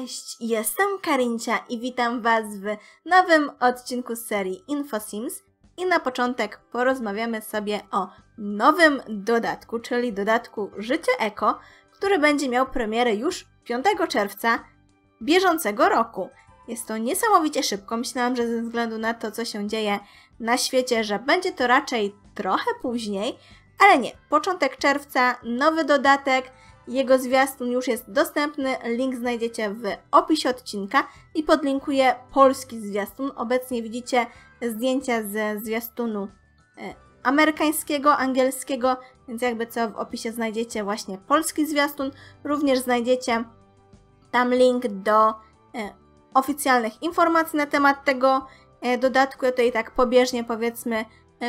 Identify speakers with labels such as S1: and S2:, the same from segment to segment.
S1: Cześć, jestem Karincia i witam Was w nowym odcinku serii InfoSims. I na początek porozmawiamy sobie o nowym dodatku, czyli dodatku Życie Eko, który będzie miał premierę już 5 czerwca bieżącego roku. Jest to niesamowicie szybko. Myślałam, że ze względu na to, co się dzieje na świecie, że będzie to raczej trochę później, ale nie. Początek czerwca, nowy dodatek. Jego zwiastun już jest dostępny. Link znajdziecie w opisie odcinka i podlinkuję polski zwiastun. Obecnie widzicie zdjęcia ze zwiastunu e, amerykańskiego, angielskiego, więc jakby co w opisie znajdziecie właśnie polski zwiastun. Również znajdziecie tam link do e, oficjalnych informacji na temat tego e, dodatku. Ja tutaj tak pobieżnie powiedzmy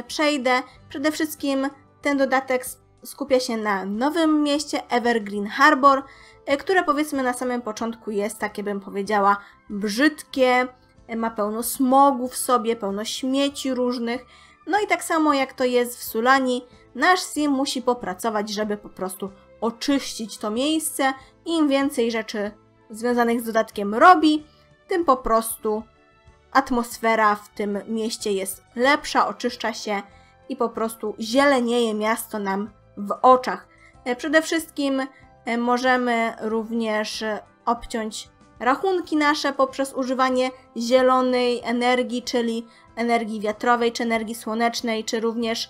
S1: przejdę. Przede wszystkim ten dodatek skupia się na nowym mieście Evergreen Harbor, e, które powiedzmy na samym początku jest takie, bym powiedziała, brzydkie, e, ma pełno smogu w sobie, pełno śmieci różnych. No i tak samo jak to jest w Sulani, nasz sim musi popracować, żeby po prostu oczyścić to miejsce. Im więcej rzeczy związanych z dodatkiem robi, tym po prostu atmosfera w tym mieście jest lepsza, oczyszcza się i po prostu zielenieje miasto nam w oczach. E, przede wszystkim e, możemy również e, obciąć rachunki nasze poprzez używanie zielonej energii, czyli energii wiatrowej, czy energii słonecznej, czy również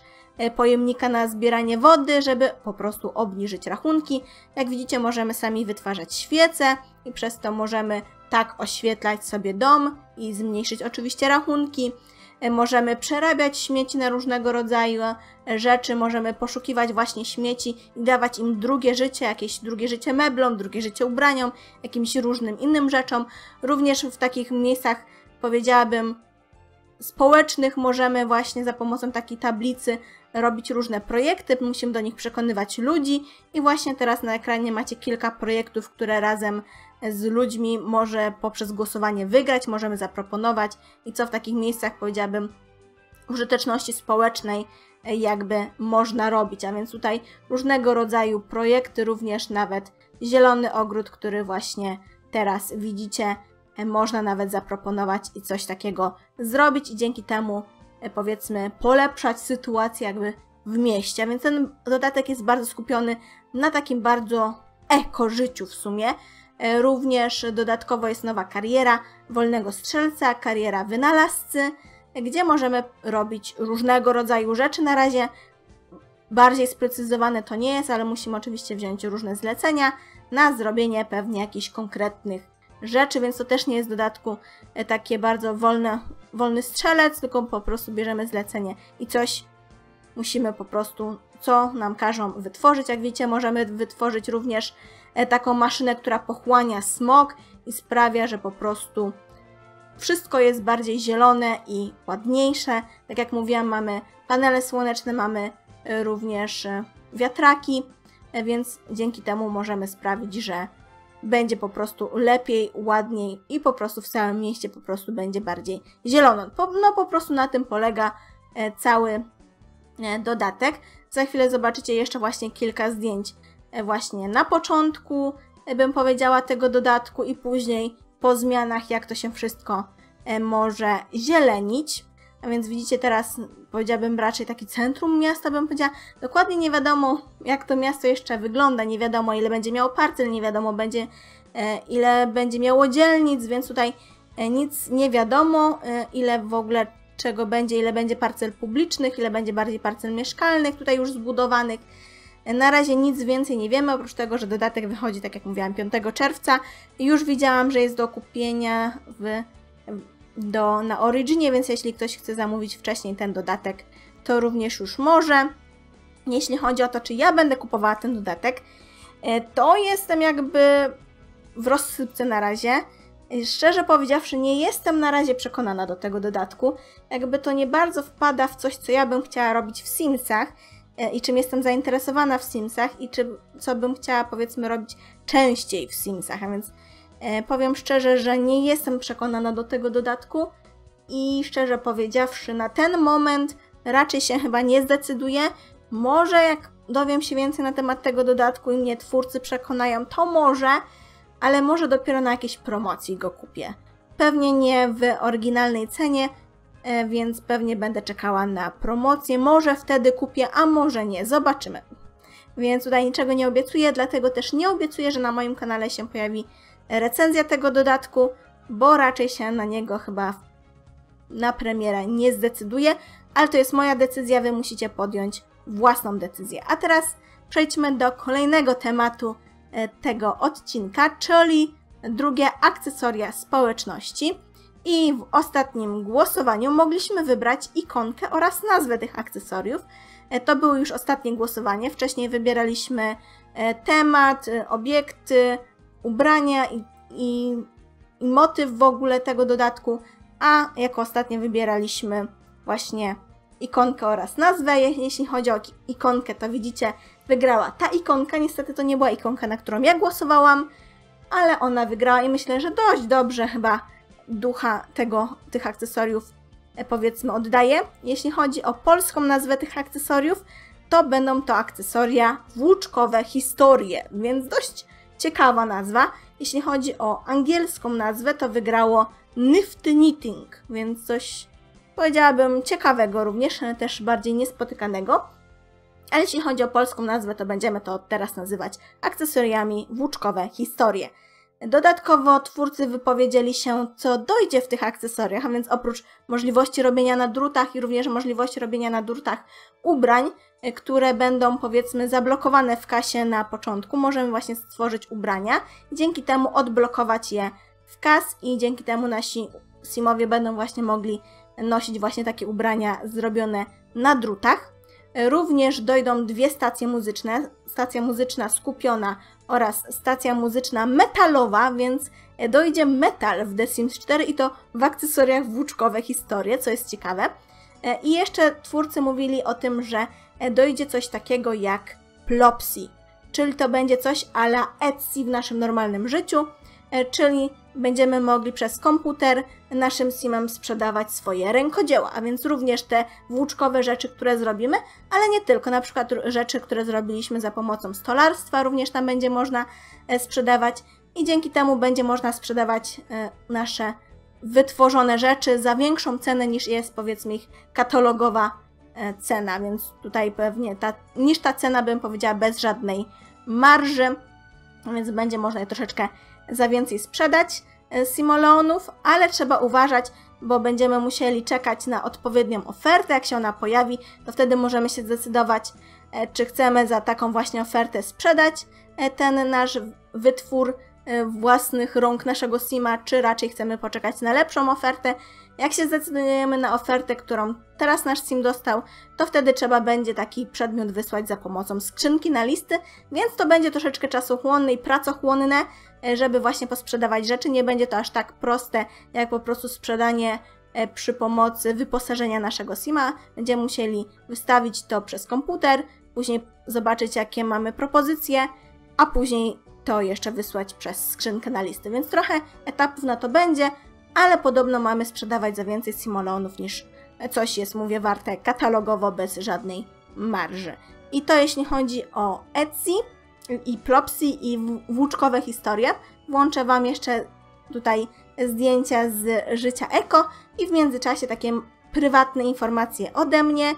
S1: pojemnika na zbieranie wody, żeby po prostu obniżyć rachunki. Jak widzicie, możemy sami wytwarzać świece i przez to możemy tak oświetlać sobie dom i zmniejszyć oczywiście rachunki. Możemy przerabiać śmieci na różnego rodzaju e, rzeczy, możemy poszukiwać właśnie śmieci i dawać im drugie życie, jakieś drugie życie meblom, drugie życie ubraniom, jakimś różnym innym rzeczom. Również w takich miejscach, powiedziałabym, społecznych możemy właśnie za pomocą takiej tablicy robić różne projekty, musimy do nich przekonywać ludzi i właśnie teraz na ekranie macie kilka projektów, które razem z ludźmi może poprzez głosowanie wygrać, możemy zaproponować. I co w takich miejscach powiedziałabym użyteczności społecznej e, jakby można robić, a więc tutaj różnego rodzaju projekty, również nawet zielony ogród, który właśnie teraz widzicie, e, można nawet zaproponować i coś takiego zrobić i dzięki temu e, powiedzmy polepszać sytuację jakby w mieście, a więc ten dodatek jest bardzo skupiony na takim bardzo eko życiu w sumie, również dodatkowo jest nowa kariera wolnego strzelca, kariera wynalazcy, gdzie możemy robić różnego rodzaju rzeczy. Na razie bardziej sprecyzowane to nie jest, ale musimy oczywiście wziąć różne zlecenia na zrobienie pewnie jakichś konkretnych rzeczy, więc to też nie jest w dodatku e, takie bardzo wolne, wolny strzelec, tylko po prostu bierzemy zlecenie i coś musimy po prostu, co nam każą wytworzyć. Jak widzicie, możemy wytworzyć również E, taką maszynę, która pochłania smog i sprawia, że po prostu wszystko jest bardziej zielone i ładniejsze. Tak jak mówiłam, mamy panele słoneczne, mamy e, również e, wiatraki, więc dzięki temu możemy sprawić, że będzie po prostu lepiej, ładniej i po prostu w całym mieście po prostu będzie bardziej zielono. No po prostu na tym polega cały dodatek. Za chwilę zobaczycie jeszcze właśnie kilka zdjęć E, właśnie na początku, e, bym powiedziała, tego dodatku i później po zmianach, jak to się wszystko e, może zielenić. A więc widzicie teraz, powiedziałabym raczej taki centrum miasta, bym powiedziała. Dokładnie nie wiadomo, jak to miasto jeszcze wygląda, nie wiadomo ile będzie miało parcel, nie wiadomo będzie, ile będzie miało dzielnic, więc tutaj nic nie wiadomo, ile w ogóle czego będzie, ile będzie parcel publicznych, ile będzie bardziej parcel mieszkalnych tutaj już zbudowanych. Na razie nic więcej nie wiemy, oprócz tego, że dodatek wychodzi, tak jak mówiłam, 5 czerwca. Już widziałam, że jest do kupienia w, do, na Originie, więc jeśli ktoś chce zamówić wcześniej ten dodatek, to również już może. Jeśli chodzi o to, czy ja będę kupowała ten dodatek, e, to jestem jakby w rozsypce na razie. Szczerze powiedziawszy, nie jestem na razie przekonana do tego dodatku. Jakby to nie bardzo wpada w coś, co ja bym chciała robić w Simsach. E, i czym jestem zainteresowana w Simsach i czy, co bym chciała powiedzmy robić częściej w Simsach, a więc e, powiem szczerze, że nie jestem przekonana do tego dodatku i szczerze powiedziawszy na ten moment raczej się chyba nie zdecyduję. Może jak dowiem się więcej na temat tego dodatku i mnie twórcy przekonają, to może, ale może dopiero na jakiejś promocji go kupię. Pewnie nie w oryginalnej cenie, więc pewnie będę czekała na promocję. Może wtedy kupię, a może nie. Zobaczymy. Więc tutaj niczego nie obiecuję, dlatego też nie obiecuję, że na moim kanale się pojawi recenzja tego dodatku, bo raczej się na niego chyba na premierę nie zdecyduję, ale to jest moja decyzja, wy musicie podjąć własną decyzję. A teraz przejdźmy do kolejnego tematu e, tego odcinka, czyli drugie akcesoria społeczności. I w ostatnim głosowaniu mogliśmy wybrać ikonkę oraz nazwę tych akcesoriów. E, to było już ostatnie głosowanie. Wcześniej wybieraliśmy e, temat, obiekty, ubrania i, i, i motyw w ogóle tego dodatku, a jako ostatnie wybieraliśmy właśnie ikonkę oraz nazwę. Jeśli chodzi o ikonkę, to widzicie, wygrała ta ikonka. Niestety to nie była ikonka, na którą ja głosowałam, ale ona wygrała i myślę, że dość dobrze chyba ducha tego, tych akcesoriów e, powiedzmy oddaje. Jeśli chodzi o polską nazwę tych akcesoriów, to będą to akcesoria włóczkowe historie, więc dość ciekawa nazwa. Jeśli chodzi o angielską nazwę, to wygrało Nifty Knitting, więc coś powiedziałabym ciekawego również, też bardziej niespotykanego. Ale jeśli chodzi o polską nazwę, to będziemy to teraz nazywać akcesoriami włóczkowe historie. Dodatkowo twórcy wypowiedzieli się, co dojdzie w tych akcesoriach, a więc oprócz możliwości robienia na drutach i również możliwości robienia na drutach ubrań, które będą powiedzmy zablokowane w kasie na początku, możemy właśnie stworzyć ubrania dzięki temu odblokować je w kas i dzięki temu nasi simowie będą właśnie mogli nosić właśnie takie ubrania zrobione na drutach. Również dojdą dwie stacje muzyczne, stacja muzyczna skupiona oraz stacja muzyczna metalowa, więc dojdzie metal w The Sims 4 i to w akcesoriach włóczkowe historie, co jest ciekawe. I jeszcze twórcy mówili o tym, że dojdzie coś takiego jak Plopsy, czyli to będzie coś ala Etsy w naszym normalnym życiu, czyli będziemy mogli przez komputer naszym simem sprzedawać swoje rękodzieła, a więc również te włóczkowe rzeczy, które zrobimy, ale nie tylko, na przykład rzeczy, które zrobiliśmy za pomocą stolarstwa, również tam będzie można e, sprzedawać i dzięki temu będzie można sprzedawać e, nasze wytworzone rzeczy za większą cenę niż jest powiedzmy ich katalogowa e, cena, więc tutaj pewnie ta, niż ta cena bym powiedziała bez żadnej marży, więc będzie można je troszeczkę za więcej sprzedać e, simoleonów, ale trzeba uważać, bo będziemy musieli czekać na odpowiednią ofertę. Jak się ona pojawi, to wtedy możemy się zdecydować, e, czy chcemy za taką właśnie ofertę sprzedać e, ten nasz wytwór własnych rąk naszego Sima, czy raczej chcemy poczekać na lepszą ofertę. Jak się zdecydujemy na ofertę, którą teraz nasz Sim dostał, to wtedy trzeba będzie taki przedmiot wysłać za pomocą skrzynki na listy, więc to będzie troszeczkę czasochłonne i pracochłonne, E, żeby właśnie posprzedawać rzeczy. Nie będzie to aż tak proste, jak po prostu sprzedanie e, przy pomocy wyposażenia naszego SIMA. Będziemy musieli wystawić to przez komputer, później zobaczyć, jakie mamy propozycje, a później to jeszcze wysłać przez skrzynkę na listy. Więc trochę etapów na to będzie, ale podobno mamy sprzedawać za więcej simolonów niż coś jest, mówię, warte katalogowo bez żadnej marży. I to jeśli chodzi o Etsy i Plopsy i włóczkowe historie. Włączę Wam jeszcze tutaj zdjęcia z życia eko i w międzyczasie takie prywatne informacje ode mnie.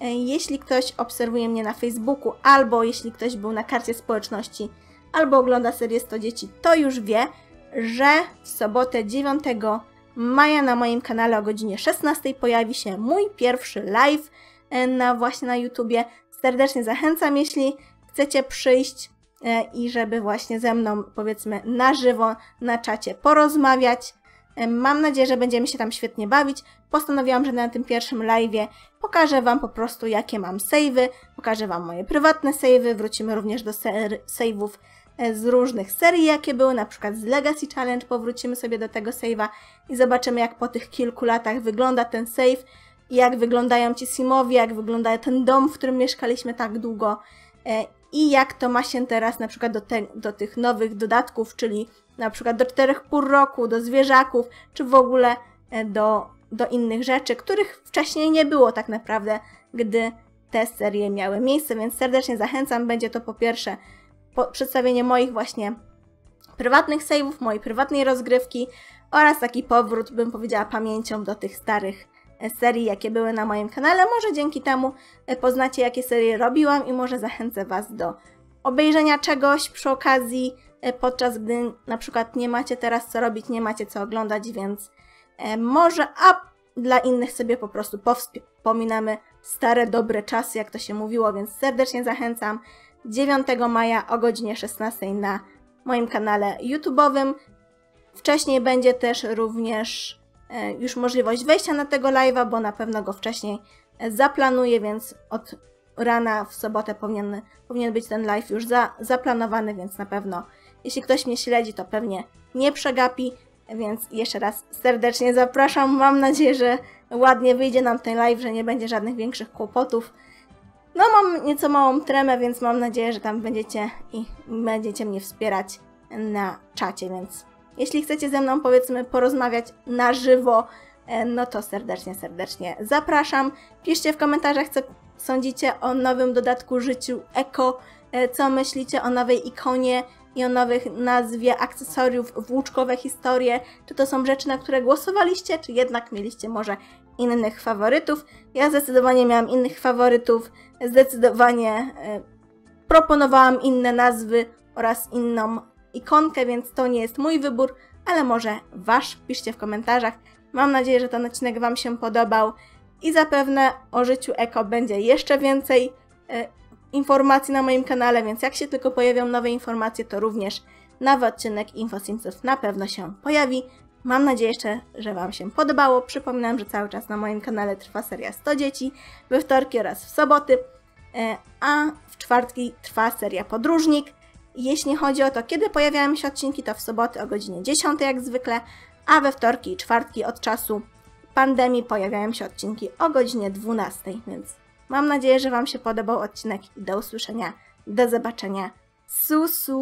S1: E, jeśli ktoś obserwuje mnie na Facebooku, albo jeśli ktoś był na karcie społeczności, albo ogląda serię 100 dzieci, to już wie, że w sobotę 9 maja na moim kanale o godzinie 16 pojawi się mój pierwszy live e, na właśnie na YouTubie. Serdecznie zachęcam, jeśli chcecie przyjść e, i żeby właśnie ze mną, powiedzmy, na żywo na czacie porozmawiać. E, mam nadzieję, że będziemy się tam świetnie bawić. Postanowiłam, że na tym pierwszym live'ie pokażę Wam po prostu, jakie mam savey, pokażę Wam moje prywatne savey, wrócimy również do save'ów z różnych serii, jakie były, na przykład z Legacy Challenge, powrócimy sobie do tego save'a i zobaczymy, jak po tych kilku latach wygląda ten save, jak wyglądają ci simowie, jak wygląda ten dom, w którym mieszkaliśmy tak długo i jak to ma się teraz na przykład do, te, do tych nowych dodatków, czyli na przykład do czterech pór roku, do zwierzaków, czy w ogóle e, do, do innych rzeczy, których wcześniej nie było tak naprawdę, gdy te serie miały miejsce, więc serdecznie zachęcam. Będzie to po pierwsze przedstawienie moich właśnie prywatnych saveów, mojej prywatnej rozgrywki oraz taki powrót, bym powiedziała, pamięcią do tych starych e, serii, jakie były na moim kanale. Może dzięki temu e, poznacie, jakie serie robiłam i może zachęcę Was do obejrzenia czegoś przy okazji, e, podczas gdy na przykład nie macie teraz co robić, nie macie co oglądać, więc może, a dla innych sobie po prostu powspominamy stare, dobre czasy, jak to się mówiło, więc serdecznie zachęcam 9 maja o godzinie 16 na moim kanale YouTube'owym. Wcześniej będzie też również e, już możliwość wejścia na tego live'a, bo na pewno go wcześniej e, zaplanuję, więc od rana w sobotę powinien, powinien być ten live już za, zaplanowany, więc na pewno jeśli ktoś mnie śledzi, to pewnie nie przegapi, więc jeszcze raz serdecznie zapraszam. Mam nadzieję, że ładnie wyjdzie nam ten live, że nie będzie żadnych większych kłopotów. No mam nieco małą tremę, więc mam nadzieję, że tam będziecie i będziecie mnie wspierać na czacie, więc jeśli chcecie ze mną powiedzmy porozmawiać na żywo, e, no to serdecznie, serdecznie zapraszam. Piszcie w komentarzach, co sądzicie o nowym dodatku Życiu Eko, e, co myślicie o nowej ikonie i o nowych nazwie akcesoriów, włóczkowe historie, czy to są rzeczy, na które głosowaliście, czy jednak mieliście może innych faworytów. Ja zdecydowanie miałam innych faworytów, zdecydowanie e, proponowałam inne nazwy oraz inną ikonkę, więc to nie jest mój wybór, ale może wasz. Piszcie w komentarzach. Mam nadzieję, że ten odcinek wam się podobał i zapewne o życiu eko będzie jeszcze więcej e, informacji na moim kanale, więc jak się tylko pojawią nowe informacje, to również nowy odcinek InfoSimsów na pewno się pojawi. Mam nadzieję jeszcze, że Wam się podobało. Przypominam, że cały czas na moim kanale trwa seria 100 dzieci, we wtorki oraz w soboty, e, a w czwartki trwa seria Podróżnik. Jeśli chodzi o to, kiedy pojawiają się odcinki, to w soboty o godzinie 10 jak zwykle, a we wtorki i czwartki od czasu pandemii pojawiają się odcinki o godzinie 12, więc mam nadzieję, że Wam się podobał odcinek i do usłyszenia, do zobaczenia. Susu!